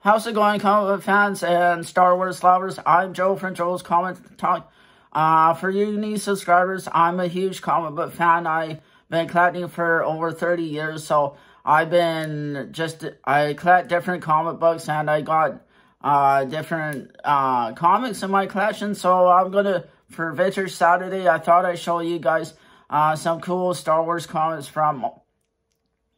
How's it going, comic book fans and Star Wars lovers? I'm Joel from Joel's Comic Talk. Uh, for you new subscribers, I'm a huge comic book fan. I've been collecting for over 30 years, so I've been just, I collect different comic books and I got uh, different uh, comics in my collection. So I'm going to, for Vintage Saturday, I thought I'd show you guys uh, some cool Star Wars comics from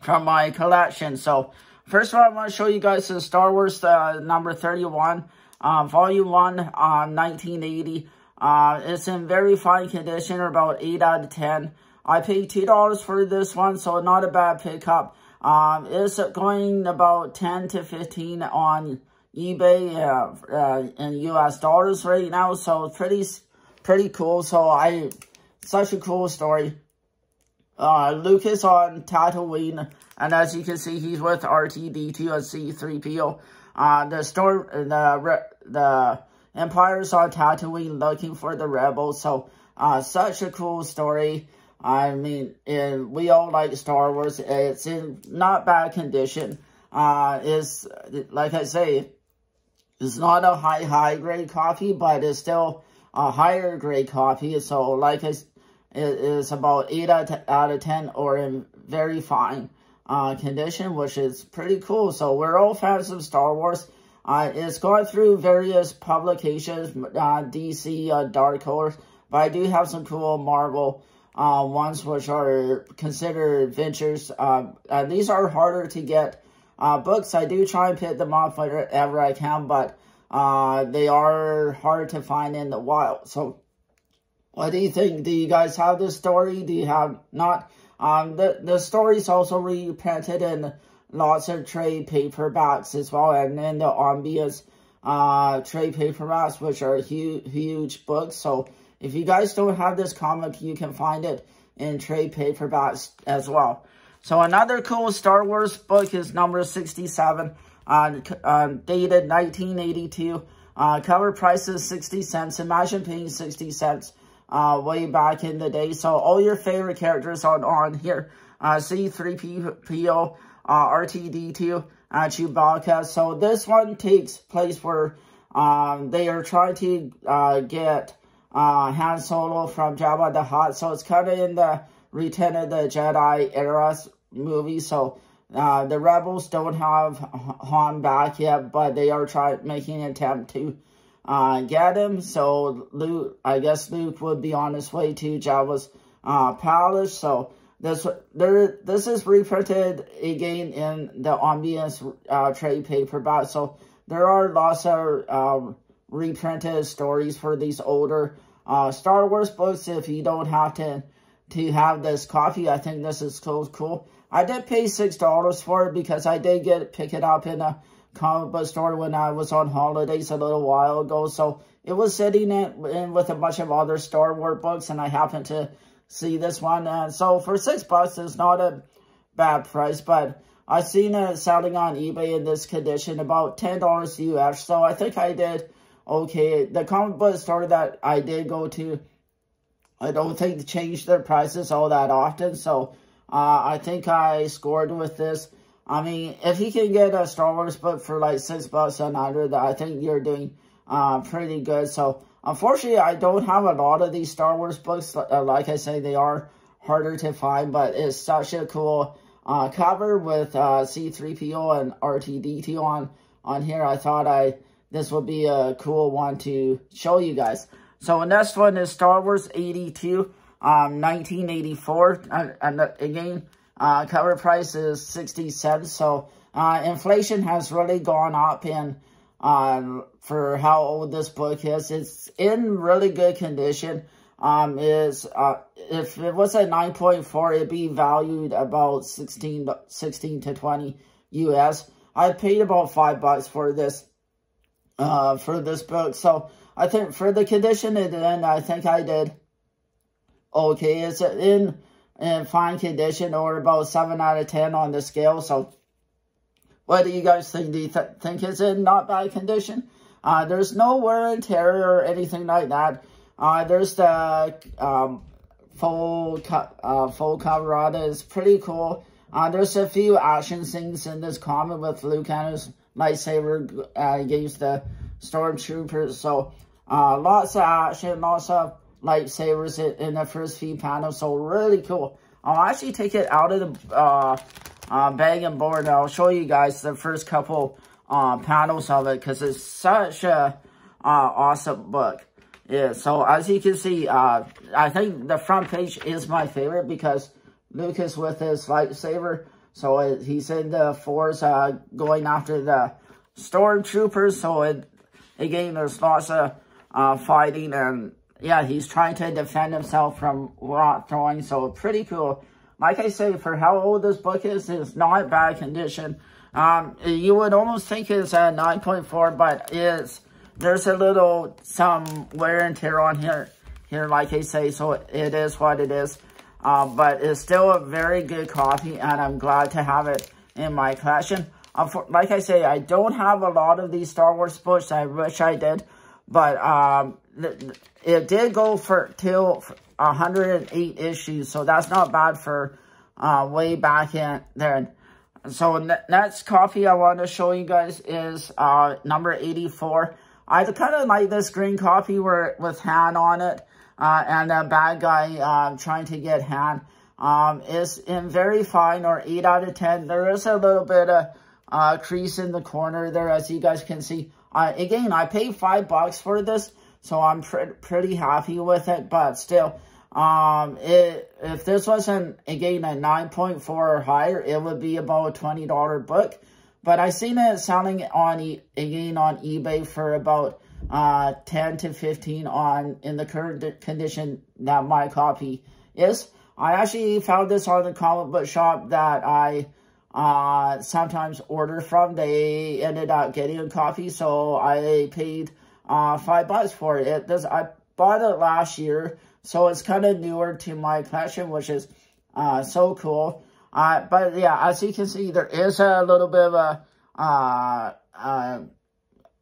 from my collection. So first of all, I want to show you guys the Star Wars uh, number 31, uh, volume 1, uh, 1980. Uh, it's in very fine condition, about 8 out of 10. I paid $2 for this one, so not a bad pickup. Um, it's going about 10 to 15 on eBay uh, uh, in US dollars right now, so pretty pretty cool. So I, such a cool story. Uh, Luke's on Tatooine, and as you can see, he's with R2-D2 and C-3PO. Uh, the store, the the Empire's on Tatooine looking for the rebels. So, uh, such a cool story. I mean, and we all like Star Wars. It's in not bad condition. Uh, like I say, it's not a high, high grade coffee, but it's still a higher grade coffee. So, like I, it is about 8 out of, out of 10 or very fine uh, condition, which is pretty cool. So, we're all fans of Star Wars. Uh, it's gone through various publications, uh, DC, uh, Dark Horse, but I do have some cool Marvel uh, ones which are considered ventures. Uh, these are harder to get uh, books. I do try and pick them off whenever I can, but uh, they are hard to find in the wild. So, what do you think? Do you guys have this story? Do you have not? Um, the, the story's also reprinted in lots of trade paperbacks as well, and then the Omnibus uh, trade paperbacks, which are huge, huge books. So, if you guys don't have this comic, you can find it in trade paperbacks as well. So another cool Star Wars book is number 67, uh, uh, dated 1982. Uh, cover price is 60 cents. Imagine paying 60 cents uh, way back in the day. So all your favorite characters are on here. Uh, C-3PO, uh, R2-D2, uh, Chewbacca. So this one takes place where um, they are trying to uh, get uh, Han Solo from Jabba the Hutt. So it's kind of in the Return of the Jedi era movie. So uh, the Rebels don't have Han back yet, but they are trying making an attempt to uh, get him. So Luke, I guess Luke would be on his way to Jabba's uh, palace. So this there this is reprinted again in the Omnibus uh, trade paperback. So there are lots of um, reprinted stories for these older uh, Star Wars books if you don't have to to have this coffee. I think this is cool. cool. I did pay $6 for it because I did get pick it up in a comic book store when I was on holidays a little while ago. So it was sitting in, with a bunch of other Star Wars books and I happened to see this one. And so for 6 bucks, it's not a bad price, but I've seen it selling on eBay in this condition about $10 US. So I think I did okay. The comic book store that I did go to, I don't think they change their prices all that often. So uh, I think I scored with this. I mean, if you can get a Star Wars book for like six bucks and under, I think you're doing uh, pretty good. So unfortunately, I don't have a lot of these Star Wars books. Uh, like I say, they are harder to find, but it's such a cool uh, cover with uh, C-3PO and R2-D2 on, on here. I thought I this would be a cool one to show you guys. So the next one is Star Wars 82, um, 1984. And, and again, uh, cover price is 60 cents. So uh, inflation has really gone up in uh, for how old this book is. It's in really good condition. Um, is uh, if it was a 9.4, it'd be valued about 16, 16 to 20 US. I paid about five bucks for this uh, for this book. So I think for the condition it in, I think I did okay. It's in, in fine condition or about 7 out of 10 on the scale. So what do you guys think? Do you th think it's in not bad condition? Uh, there's no wear and tear or anything like that. Uh, there's the um, full co uh, full cover. It's pretty cool. Uh, there's a few action scenes in this comic with his lightsaber uh, against the stormtroopers. So uh, lots of action, lots of lightsabers in, in, the first few panels. So really cool. I'll actually take it out of the uh, uh, bag and board. And I'll show you guys the first couple uh, panels of it because it's such a awesome book. Yeah, so as you can see, uh, I think the front page is my favorite because Luke's with his lightsaber. So it, he's in the force uh, going after the stormtroopers. So it, again, there's lots of uh, fighting and yeah, he's trying to defend himself from rock throwing. So pretty cool. Like I say, for how old this book is, it's not bad condition. Um, you would almost think it's a 9.4, but it's there's a little, some wear and tear on here, here, like I say, so it is what it is. Um, but it's still a very good copy, and I'm glad to have it in my collection. Um, for, like I say, I don't have a lot of these Star Wars books. I wish I did. But um, it did go for till 108 issues, so that's not bad for uh, way back in there. So next copy I want to show you guys is uh, number 84. I kind of like this green copy where with Han on it, uh, and a bad guy uh, trying to get Han. Um, is in very fine or 8 out of 10. There is a little bit of uh, crease in the corner there, as you guys can see. Uh, again, I paid 5 bucks for this, so I'm pr pretty happy with it, but still, um, it, if this wasn't, again, a 9.4 or higher, it would be about a $20 book. But I seen it selling on e again on eBay for about uh 10 to 15 on in the current condition that my copy is. I actually found this on the comic book shop that I uh sometimes order from. They ended up getting a copy, so I paid uh five bucks for it. does I bought it last year, so it's kind of newer to my collection, which is uh so cool. Uh, but yeah, as you can see, there is a little bit of a, uh, uh,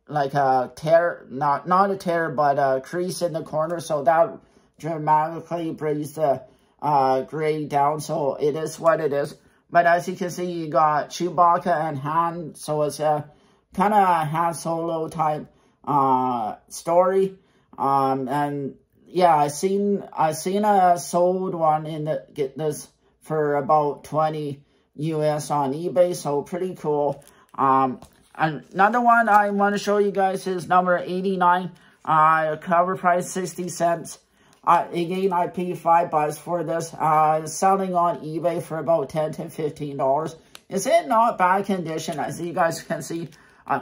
like a tear, not, not a tear, but a crease in the corner. So that dramatically brings the, uh, down. So it is what it is. But as you can see, you got Chewbacca and Han. So it's a kind of Han Solo type, uh, story. Um, and yeah, I seen, I seen a sold one in the, get this, for about 20 US on eBay, so pretty cool. Um, another one I want to show you guys is number 89. Uh, cover price 60 cents. Uh, again, I paid 5 bucks for this. Uh, selling on eBay for about 10 to $15. Is it not bad condition? As you guys can see, uh,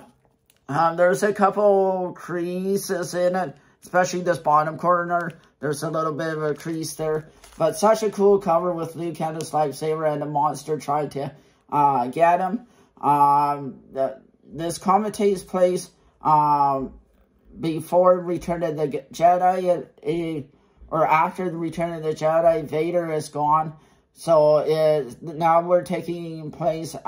um, there's a couple creases in it, especially this bottom corner. There's a little bit of a crease there. But such a cool cover with Luke and his lightsaber and the monster trying to uh, get him. Um, the, this comic takes place um, before Return of the Jedi, it, or after the Return of the Jedi, Vader is gone. So it, now we're taking place uh,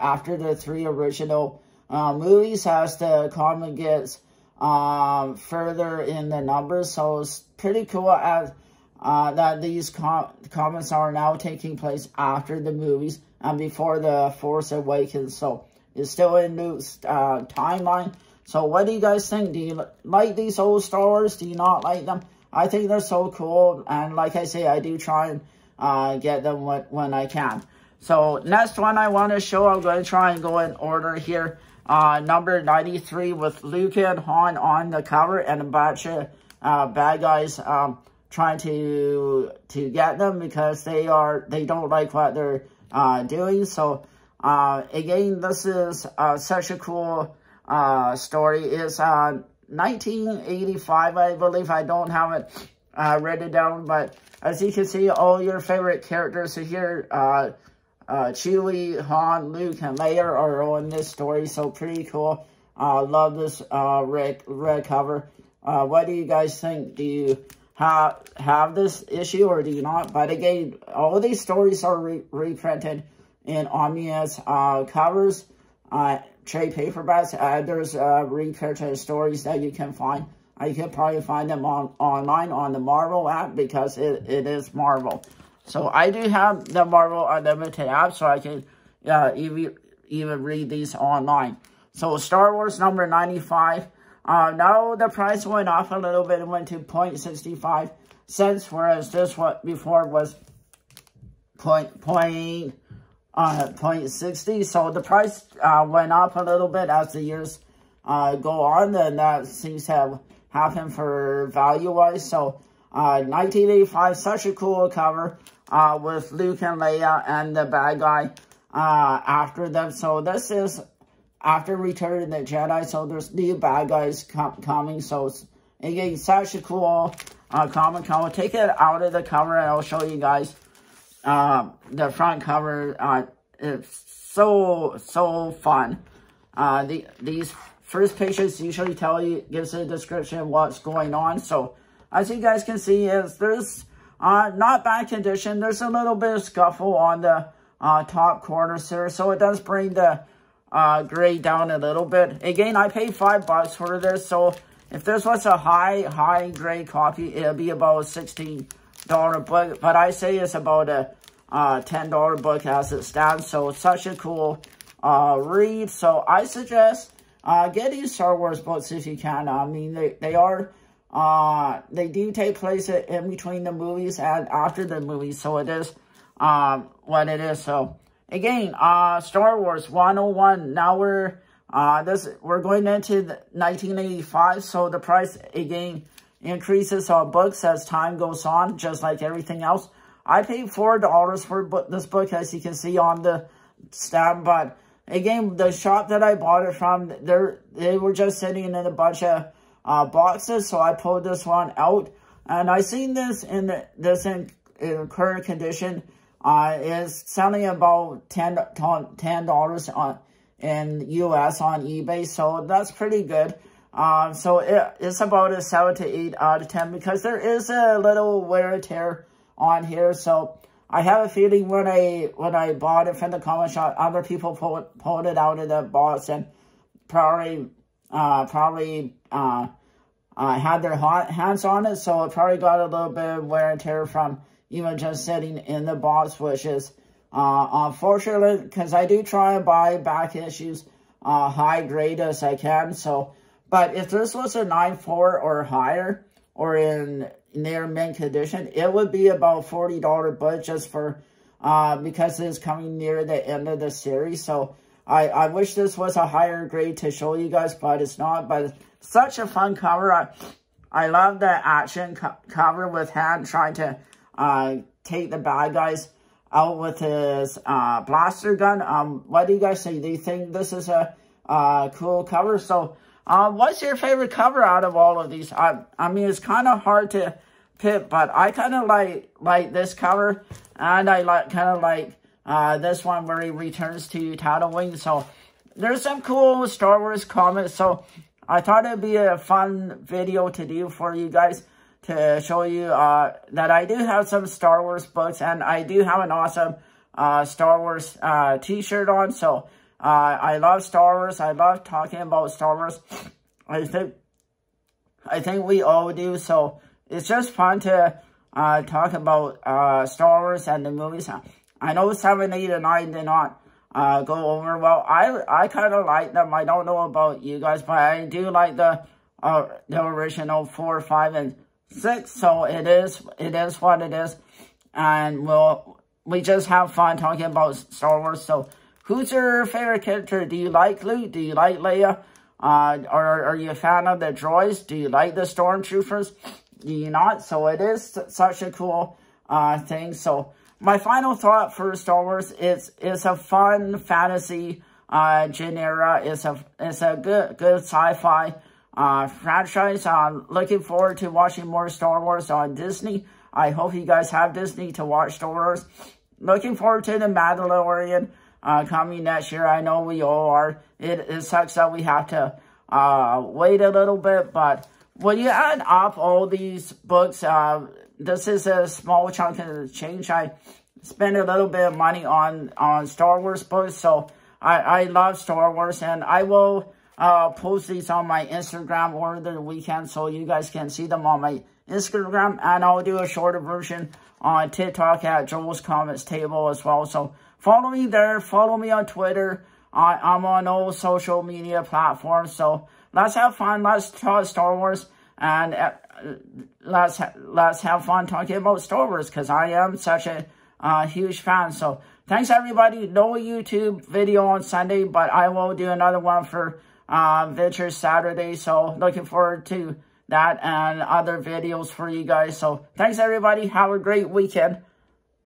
after the three original uh, movies as the comic gets um, further in the numbers. So it's pretty cool as uh, that these com comments are now taking place after the movies and before the Force Awakens. So it's still in new uh, timeline. So what do you guys think? Do you like these old Star Wars? Do you not like them? I think they're so cool. And like I say, I do try and uh, get them when, when I can. So next one I want to show, I'm going to try and go in order here. Uh, number 93 with Luke and Han on the cover and a bunch of uh, bad guys um, trying to to get them because they are they don't like what they're uh, doing. So uh, again, this is uh, such a cool uh, story. It's 1985, uh, I believe. I don't have it uh, written down, but as you can see, all your favorite characters are here. Uh, Chewie, Han, Luke, and Leia are on this story, so pretty cool. Uh, love this red, red cover. what do you guys think? Do you have have this issue or do you not? But again, all of these stories are re reprinted in Omnibus uh, covers, uh, trade paperbacks. Uh, there's uh, reprinted stories that you can find. Uh, you can probably find them on online on the Marvel app because it, it is Marvel. So I do have the Marvel Unlimited app, so I can uh, even, even read these online. So Star Wars number 95. Uh, now the price went off a little bit. It went to 0.65 cents, whereas this one before was point, point, uh, 0.60. So the price uh, went up a little bit as the years uh, go on, and that seems to have happened for value-wise. So uh, 1985, such a cool cover uh, with Luke and Leia and the bad guy uh, after them. So this is after Return of the Jedi. So there's new bad guys com coming. So it's, again, such a cool uh, comic cover. Take it out of the cover and I'll show you guys uh, the front cover. Uh, it's so, so fun. Uh, the, these first pages usually tell you, gives a description of what's going on. So as you guys can see, is there's uh, not bad condition. There's a little bit of scuffle on the uh, top corners here, so it does bring the uh, grade down a little bit. Again, I paid five bucks for this, so if this was a high, high grade copy, it'll be about a $16 book, but I say it's about a uh, $10 book as it stands, so it's such a cool uh, read. So I suggest uh, get these Star Wars books if you can. I mean, they, they are uh, they do take place in between the movies and after the movies, so it is um, what it is. So, again, uh, Star Wars 101. Now we're uh, this we're going into 1985, so the price again increases on books as time goes on, just like everything else. I paid four dollars for this book, as you can see on the stamp, but again, the shop that I bought it from, they they were just sitting in a bunch of uh, boxes. So I pulled this one out. And I seen this in the, this in, in current condition. Uh, is selling about $10, $10 on, in US on eBay. So that's pretty good. Um, so it, it's about a 7 to 8 out of 10 because there is a little wear and tear on here. So I have a feeling when I when I bought it from the comic shop, other people pulled, pulled it out of the box and probably uh, probably uh, uh, had their hot hands on it, so it probably got a little bit of wear and tear from even just sitting in the box, which is uh, unfortunate because I do try and buy back issues uh, high grade as I can. So, but if this was a 9.4 or higher or in near mint condition, it would be about $40 but just for uh, because it's coming near the end of the series. So I, I wish this was a higher grade to show you guys, but it's not. But such a fun cover. I, I love the action co cover with Han trying to uh, take the bad guys out with his uh, blaster gun. Um, what do you guys say? Do you think this is a uh, cool cover? So, uh, what's your favorite cover out of all of these? I, I mean, it's kind of hard to pick, but I kind of like like this cover, and I like kind of like uh, this one where he returns to Tatooine. So there's some cool Star Wars comics. So I thought it'd be a fun video to do for you guys to show you uh, that I do have some Star Wars books and I do have an awesome uh, Star Wars uh, t-shirt on. So uh, I love Star Wars. I love talking about Star Wars. I think I think we all do. So it's just fun to uh, talk about uh, Star Wars and the movies. I know 7, 8, and 9 did not uh, go over well. I I kind of like them. I don't know about you guys, but I do like the uh, the original 4, 5, and 6. So it is it is what it is. And we'll, we just have fun talking about Star Wars. So who's your favorite character? Do you like Luke? Do you like Leia? Uh, or are you a fan of the droids? Do you like the stormtroopers? Do you not? So it is such a cool uh, thing. So my final thought for Star Wars is it's a fun fantasy uh, genre. It's a it's a good good sci-fi uh, franchise. I'm looking forward to watching more Star Wars on Disney. I hope you guys have Disney to watch Star Wars. Looking forward to the Mandalorian uh, coming next year. I know we all are. It, it sucks that we have to uh, wait a little bit, but when you add up all these books, uh, this is a small chunk of change. I spend a little bit of money on, on Star Wars books, so I, I love Star Wars, and I will uh, post these on my Instagram over the weekend, so you guys can see them on my Instagram, and I'll do a shorter version on TikTok at Joel's Comments Table as well. So follow me there. Follow me on Twitter. I, I'm on all social media platforms. So let's have fun. Let's talk Star Wars. And uh, let's, let's have fun talking about Star Wars because I am such a uh, huge fan. So thanks, everybody. No YouTube video on Sunday, but I will do another one for uh, Vintage Saturday. So looking forward to that and other videos for you guys. So thanks, everybody. Have a great weekend.